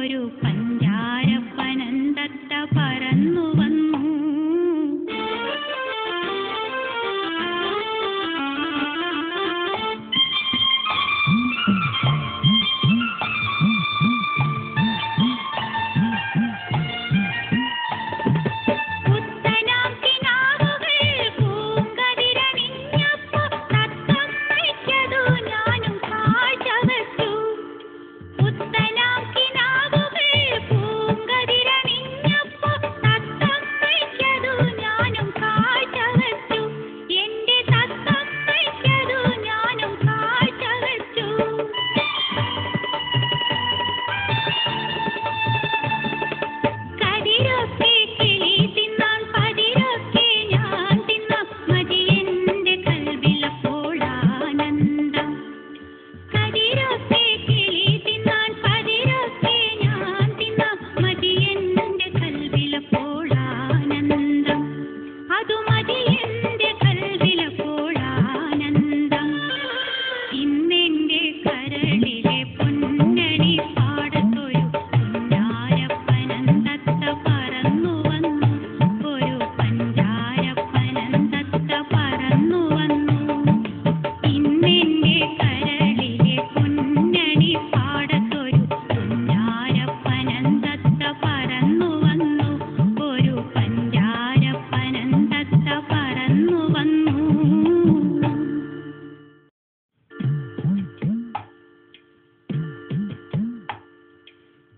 ഒരു പൻ